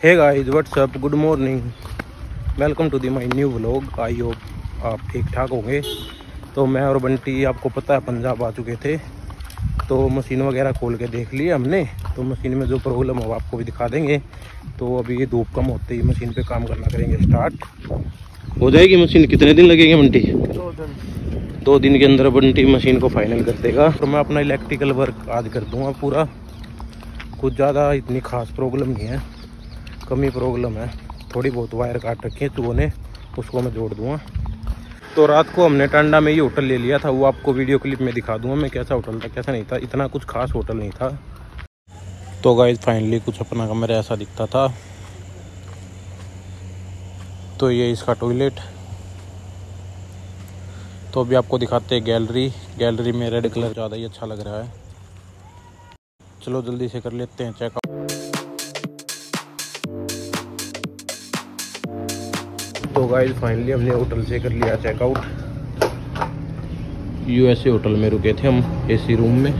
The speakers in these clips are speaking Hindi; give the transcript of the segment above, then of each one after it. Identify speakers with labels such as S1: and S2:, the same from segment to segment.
S1: Hey guys what's up good morning welcome to the my new vlog I hope आप ठीक ठाक होंगे। तो मैं और बंटी आपको पता है पंजाब आ चुके थे। तो मशीन वगैरह खोल के देख लिए हमने। तो मशीन में जो प्रॉब्लम हो आपको भी दिखा देंगे। तो अभी ये धूप कम होते ही मशीन पे काम करना करेंगे स्टार्ट हो जाएगी मशीन? कितने दिन लगेंगे बंटी?
S2: दो दिन।
S1: दो दिन के अंदर बंटी मशीन को फाइनल कर देगा। तो मैं अपना इलेक्ट्रिकल वर्क आज कर दूँगा पूरा। कुछ ज़्यादा इतनी खास प्रॉब्लम नहीं है। कमी प्रॉब्लम है। थोड़ी बहुत वायर काट रखी है चूहों ने, उसको मैं जोड़ दूँगा। तो रात को हमने टांडा में ही होटल ले लिया था, वो आपको वीडियो क्लिप में दिखा दूँगा मैं कैसा होटल था, कैसा नहीं था, इतना कुछ खास होटल नहीं था। तो गाइज़ फाइनली कुछ अपना कमरा ऐसा दिखता था। तो ये इसका टॉयलेट तो अभी आपको दिखाते हैं गैलरी गैलरी में रेड कलर ज़्यादा ही अच्छा लग रहा है। चलो जल्दी से कर लेते हैं चेकआउट तो गाइस फाइनली हमने होटल से कर लिया चेकआउट यूएसए होटल में रुके थे हम एसी रूम में।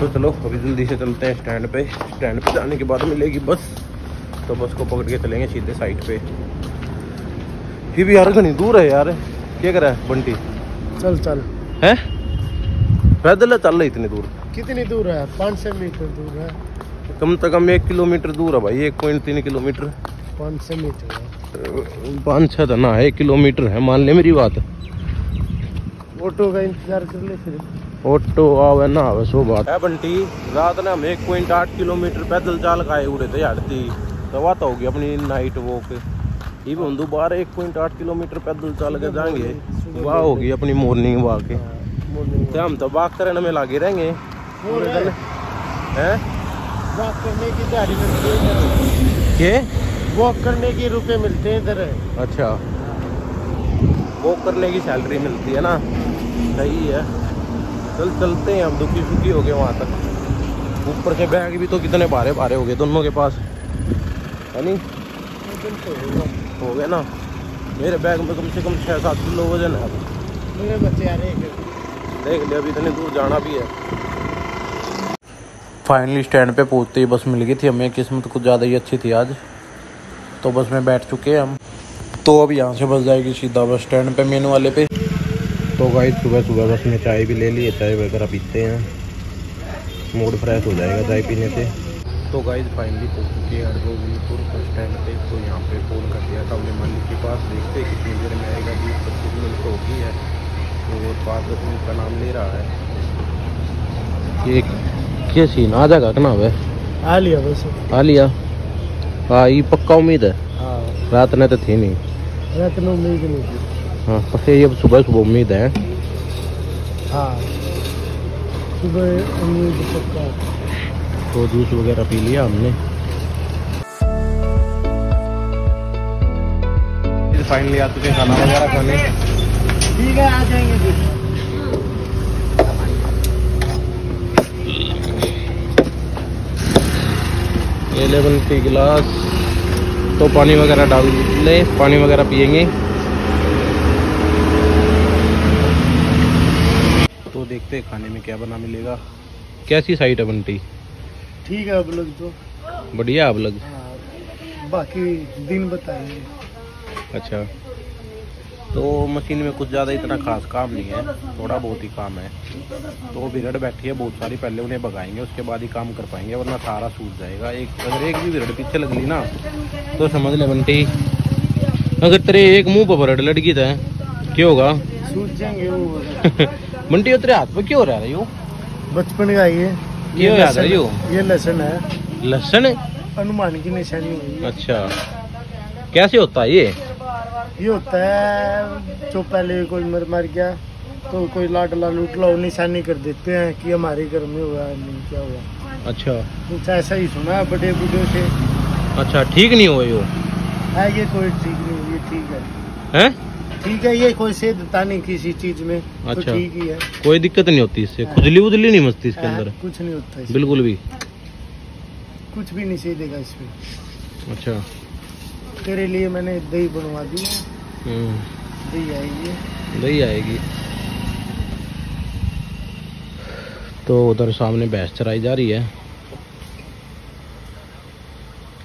S1: तो चलो अभी जल्दी से चलते हैं स्टैंड पे। स्टैंड पे जाने के बाद मिलेगी बस। तो बस को पकड़ के चलेंगे सीधे साइड पे। ये भी यार घनी दूर है यार। क्या कर रहा है बंटी?
S2: चल चल।
S1: है? पैदल है चल रही इतनी दूर।
S2: कितनी दूर है? पाँच सौ मीटर दूर है।
S1: कम से कम एक किलोमीटर दूर है भाई एक पॉइंट तीन किलोमीटर।
S2: पाँच सौ मीटर है।
S1: पाँच छः तो ना है एक किलोमीटर है मान ले मेरी बात।
S2: ऑटो का इंतज़ार कर ले फिर।
S1: ऑटो आवे ना आवे सो बात। है बंटी रात ने हम एक पॉइंट आठ किलोमीटर पैदल चाल का आए उड़े थे हटती तो। बात होगी अपनी नाइट वॉक ये भी हम दोबारा एक पॉइंट आठ किलोमीटर पैदल चल के जाएँगे। वाह होगी अपनी मॉर्निंग वॉक तो हम तो बाग करने में लागे रहेंगे। पूरे दिन हैं।
S2: वॉक करने की है। इधर।
S1: ये
S2: वॉक करने के रुपए मिलते हैं इधर।
S1: अच्छा। वॉक करने की सैलरी मिलती है ना? सही है। चल चलते हैं हम दुखी सुखी हो गए वहाँ तक। ऊपर के बैग भी तो कितने भारे भारे हो गए दोनों के पास। है नहीं? हो गए ना? मेरे बैग में कम से कम छः सात किलो वज़न है।
S2: मेरे बच्चे आ रहे हैं
S1: देख लिया अभी इतने दूर जाना भी है। फाइनली स्टैंड पे पहुँचते ही बस मिल गई थी हमें। किस्मत कुछ ज़्यादा ही अच्छी थी आज। तो बस में बैठ चुके हैं हम। तो अब यहाँ से बस जाएगी सीधा बस स्टैंड पे मेन वाले पे। तो गाइस सुबह सुबह बस में चाय भी ले लिए चाय वगैरह पीते हैं। मूड फ्रेश हो जाएगा चाय पीने से। तो गाइज़ फाइनली पहुँच चुके हैं अड़गोविलपुर बस स्टैंड पे। तो यहाँ पे फ़ोन कर दिया था अपने मालिक के पास। देखते हैं कितनी देर में आएगा। बीस पच्चीस मिनट तो होगी है। तो पाँच दस मिनट का नाम ले रहा है। ये क्या सीन आ जाएगा कि ना वे
S2: आ लिया बस।
S1: आ लिया। हाँ ये पक्का उम्मीद है।
S2: हाँ।
S1: रात ने तो थी नहीं।
S2: रात में उम्मीद नहीं थी।
S1: हाँ बस ये अब सुबह सुबह उम्मीद है।
S2: हाँ। सुबह उम्मीद पक्का।
S1: तो जूस वगैरह पी लिया हमने। फाइनली आ चुके खाना वगैरह खाने।
S2: ठीक है आ जाएँगे फिर
S1: ये लेवन टी गिलास तो पानी वगैरह डाल ले पानी वगैरह पियेंगे। तो देखते हैं खाने में क्या बना मिलेगा। कैसी साइट है बंटी?
S2: ठीक है अब लग तो।
S1: बढ़िया अब लग
S2: हाँ बाकी दिन बताएँगे।
S1: अच्छा। तो मशीन में कुछ ज़्यादा इतना खास काम नहीं है थोड़ा बहुत ही काम है। तो विरड बैठी है बहुत सारी पहले उन्हें भगाएँगे उसके बाद ही काम कर पाएँगे वरना सारा सूझ जाएगा। एक अगर एक भी विरड पीछे लग ली ना तो समझ ले बंटी। अगर तेरे एक मुँह पर विरड लड़ गई था क्या होगा? बंटी तेरे हाथ पे क्यों रह रही हो?
S2: बचपन का ये
S1: क्यों याद रही हो?
S2: ये लहसुन है।
S1: लहसन
S2: हनुमान की निशानी
S1: अच्छा। कैसे होता है ये?
S2: ये होता है। जो पहले कोई मर मर गया तो कोई लाडला लूटला निशानी कर देते हैं कि हमारे घर में हुआ नहीं क्या हुआ।
S1: अच्छा।
S2: कुछ ऐसा ही सुना है बड़े बूढ़े से।
S1: अच्छा ठीक नहीं हुआ यो
S2: है ये कोई ठीक नहीं ये ठीक है।
S1: हैं?
S2: ठीक है ये कोई सेधता नहीं किसी चीज़ में तो
S1: अच्छा।
S2: ठीक ही है।
S1: कोई दिक्कत नहीं होती इससे? खुजली उजली नहीं मचती इसके अंदर?
S2: कुछ नहीं होता
S1: बिल्कुल भी।
S2: कुछ भी नहीं सेधेगा इसमें।
S1: अच्छा।
S2: तेरे लिए मैंने दही बनवा दी है।
S1: हम्म,
S2: दही आएगी।
S1: दही आएगी। तो उधर सामने भैंस चराई जा रही है।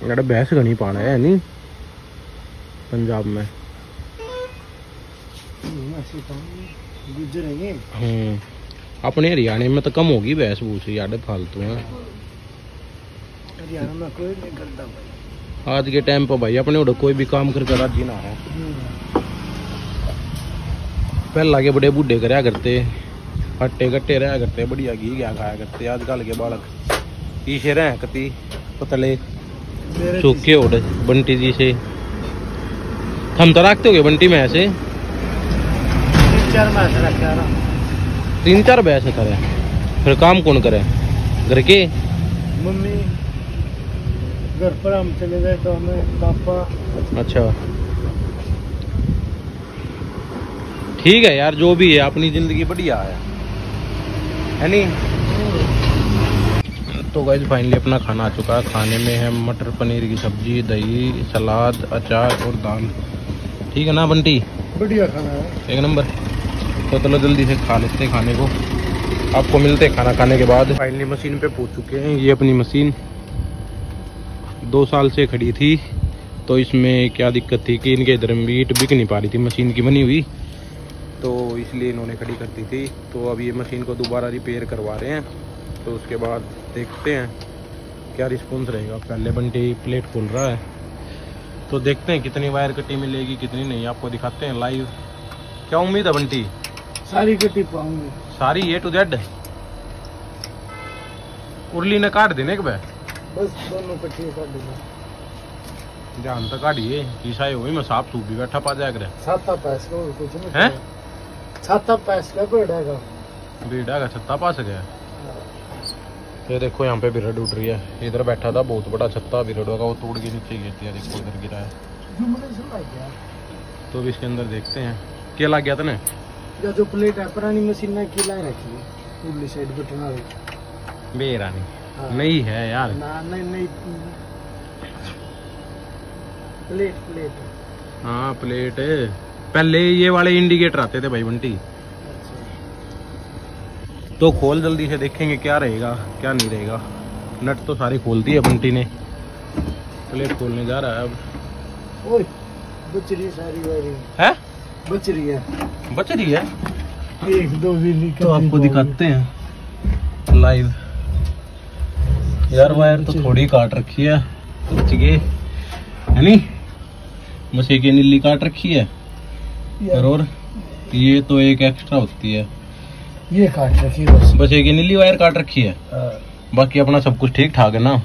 S1: यार भैंस घनी पाना है नहीं? पंजाब में।
S2: गुजरेंगे
S1: हम्म। अपने हरियाणा में तो कम होगी भैंस भूस यार फालतू है।
S2: हरियाणा में कोई नहीं करता भाई।
S1: आज के टाइम पर भाई अपने उधर कोई भी काम करके राज़ी ना है। पहला के बड़े बूढ़े करया करते हट्टे कट्टे रहा करते बढ़िया घी क्या खाया करते आजकल के बालक। पीछे रहे कति पतले। सूखे उड़ बंटी जी से। हम तो रखते हो बंटी में ऐसे?
S2: तीन चार
S1: तीन भैंस करे। फिर काम कौन करे? घर के?
S2: मम्मी। घर पर हम चले गए तो हमें पापा
S1: अच्छा। ठीक है यार जो भी है अपनी ज़िंदगी बढ़िया है। है नहीं? तो गाइस फाइनली अपना खाना आ चुका है। खाने में है मटर पनीर की सब्ज़ी दही सलाद अचार और दाल। ठीक है ना बंटी?
S2: बढ़िया खाना है।
S1: एक नंबर। तो चलो जल्दी से खा लेते हैं खाने को। आपको मिलते हैं खाना खाने के बाद। फाइनली मशीन पे पहुँच चुके हैं। ये अपनी मशीन। दो साल से खड़ी थी तो इसमें क्या दिक्कत थी कि इनके इधर मीट बिक नहीं पा रही थी मशीन की बनी हुई। तो इसलिए इन्होंने खड़ी कर दी थी। तो अब ये मशीन को दोबारा रिपेयर करवा रहे हैं। तो उसके बाद देखते हैं क्या रिस्पॉन्स रहेगा। पहले बंटी प्लेट खोल रहा है। तो देखते हैं कितनी वायर कटी मिलेगी कितनी नहीं। आपको दिखाते हैं लाइव क्या उम्मीद है बंटी?
S2: सारी कटी पाऊँगी।
S1: सारी ए टू जेड उर्ली ने काट देने के बे
S2: बस दोनों कटी कर देना
S1: ध्यान तो काटिए ईसा हुई मैं साफ़ सूफ भी बैठा पा जाएगा
S2: छाता पैस का और कुछ नहीं
S1: हैं?
S2: छाता पैस का कोई रहेगा
S1: बेटा का छत्ता पास गया ये देखो यहाँ पे बिरड उड़ रही है इधर बैठा था बहुत बड़ा छत्ता बिरडों का वो तोड़ के नीचे गिर दिया देखो इधर गिरा है तो भी इसके अंदर देखते हैं क्या लग गया था ना
S2: जो प्लेट है पुरानी मशीन में की लाइन रखी है उर्ली साइड बटना वाली
S1: बेरानी
S2: हाँ।
S1: नहीं है यार।
S2: ना नहीं नहीं। प्लेट प्लेट
S1: हाँ प्लेट पहले ये वाले इंडिकेटर आते थे भाई बंटी।
S2: अच्छा।
S1: तो खोल जल्दी से देखेंगे क्या रहेगा क्या नहीं रहेगा। नट तो सारी खोल दी है बंटी ने। प्लेट खोलने जा रहा है अब।
S2: ओए बच रही है सारी वायरिंग
S1: है?
S2: बच रही है।
S1: बच रही है?
S2: एक दो
S1: तो आपको दिखाते हैं। लाइव यार वायर तो थोड़ी काट रखी है है नी? मसी की नीली काट रखी है। और और ये तो एक एक्स्ट्रा होती है।
S2: ये काट रखी है बस।
S1: बस एक नीली वायर काट रखी है।
S2: हाँ।
S1: बाकी अपना सब कुछ ठीक ठाक है ना?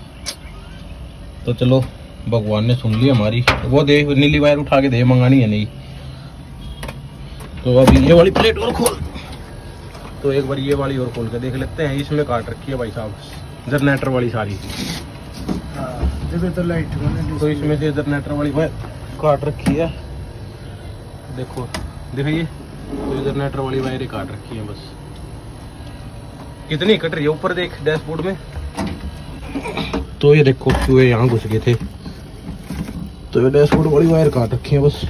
S1: तो चलो भगवान ने सुन ली हमारी। वो दे नीली वायर उठा के दे मंगानी है नहीं। तो अभी ये वाली प्लेट और खोल। तो एक बार ये वाली और खोल के देख लेते हैं इसमें काट रखी है भाई साहब। जनरेटर वाली सारी
S2: तो लाइट
S1: तो इसमें से जनरेटर वाली काट रखी है देखो दिखाइए तो जनरेटर वाली वायर काट रखी है बस कितनी कट रही है ऊपर देख डैशबोर्ड में तो ये देखो चूहे यहाँ घुस गए थे तो ये डैशबोर्ड वाली वायर काट रखी है बस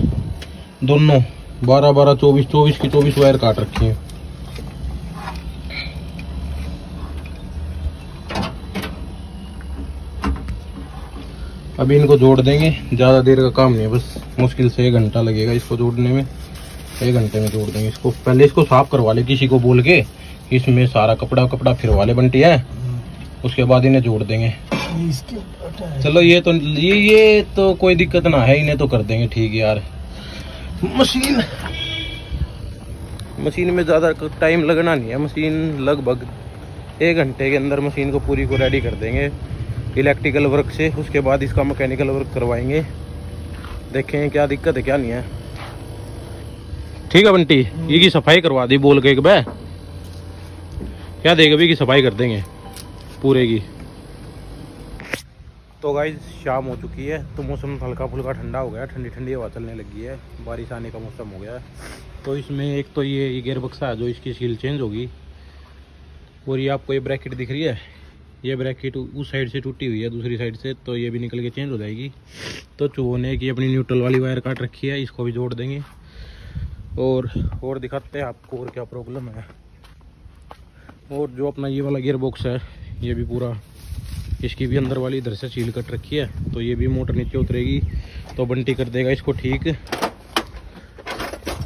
S1: दोनों बारह बारह चौबीस चौबीस की चौबीस वायर काट रखी है अभी इनको जोड़ देंगे ज़्यादा देर का काम नहीं है बस मुश्किल से एक घंटा लगेगा इसको जोड़ने में। एक घंटे में जोड़ देंगे इसको। पहले इसको साफ़ करवा ले किसी को बोल के इसमें सारा कपड़ा कपड़ा फिरवा ले बंटी है। उसके बाद इन्हें जोड़ देंगे। चलो ये तो ये ये तो कोई दिक्कत ना है इन्हें तो कर देंगे ठीक है यार। मशीन। मशीन में ज़्यादा टाइम लगना नहीं है। मशीन लगभग एक घंटे के अंदर मशीन को पूरी को रेडी कर देंगे। इलेक्ट्रिकल वर्क से उसके बाद इसका मैकेनिकल वर्क करवाएँगे। देखें क्या दिक्कत है क्या नहीं है। ठीक है बंटी ये की सफ़ाई करवा दी बोल के एक बे क्या देगा भी की सफ़ाई कर देंगे पूरे की। तो गाइज़ शाम हो चुकी है तो मौसम हल्का फुल्का ठंडा हो गया ठंडी ठंडी हवा चलने लगी है बारिश आने का मौसम हो गया। है तो इसमें एक तो ये ये गेयर बक्सा है जो इसकी सील चेंज होगी और ये आपको ये ब्रैकेट दिख रही है ये ब्रैकेट उस साइड से टूटी हुई है, दूसरी साइड से तो ये भी निकल के चेंज हो जाएगी। तो चूहों ने की अपनी न्यूट्रल वाली वायर काट रखी है, इसको भी जोड़ देंगे। और और दिखाते हैं आपको और क्या प्रॉब्लम है। और जो अपना ये वाला गियर बॉक्स है, ये भी पूरा, इसकी भी अंदर वाली इधर से सील कट रखी है तो ये भी मोटर नीचे उतरेगी तो बंटी कर देगा इसको ठीक।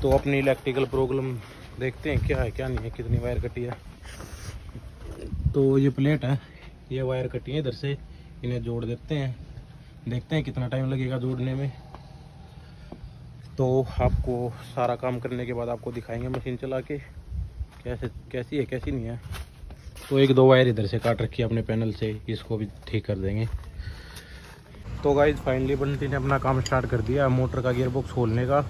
S1: तो अपनी इलेक्ट्रिकल प्रॉब्लम देखते हैं, क्या है, क्या नहीं है, कितनी वायर कटी है। तो ये प्लेट है ये वायर कटी है, इधर से इन्हें जोड़ देते हैं। देखते हैं कितना टाइम लगेगा जोड़ने में। तो आपको सारा काम करने के बाद आपको दिखाएँगे मशीन चला के, कैसे, कैसी है, कैसी नहीं है। तो एक दो वायर इधर से काट रखी है अपने पैनल से, इसको भी ठीक कर देंगे। तो गाइज़ फाइनली बंटी ने अपना काम स्टार्ट कर दिया मोटर का गियर बॉक्स खोलने का।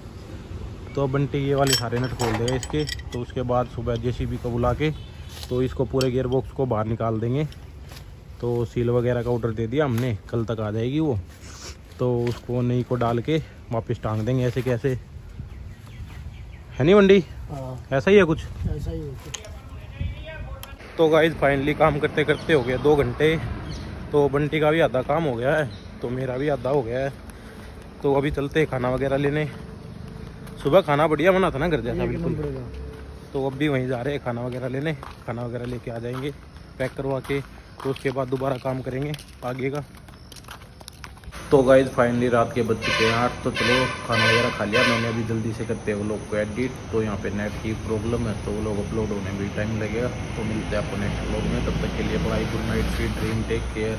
S1: तो बंटी ये वाले सारे नट खोल देगा इसके। तो उसके बाद सुबह जेसीबी को बुला के तो इसको पूरे गियर बॉक्स को बाहर निकाल देंगे। तो सील वगैरह का ऑर्डर दे दिया हमने कल तक आ जाएगी वो। तो उसको नई को डाल के वापस टांग देंगे ऐसे कैसे। है नहीं बंडी
S2: हाँ।
S1: ऐसा ही है कुछ?
S2: ऐसा ही है।
S1: तो गाइज़ फाइनली काम करते करते हो गया दो घंटे। तो बंटी का भी आधा काम हो गया है तो मेरा भी आधा हो गया है। तो अभी चलते हैं खाना वगैरह लेने। सुबह खाना बढ़िया बना था ना घर जैसा बिल्कुल। तो अब भी वहीं जा रहे हैं खाना वगैरह लेने। खाना वगैरह लेके आ जाएँगे पैक करवा के। तो उसके बाद दोबारा काम करेंगे आगे का। तो गाइज़ फाइनली रात के बज चुके हैं आठ तो चलो खाना वगैरह खा लिया। मैंने अभी जल्दी से करते हैं वो लोग को एडिट तो यहाँ पे नेट की प्रॉब्लम है तो वो लोग अपलोड होने में भी टाइम लगेगा। तो मिलते हैं आपको नेक्स्ट ब्लॉग में। तब तक के लिए bye good night sweet dream take care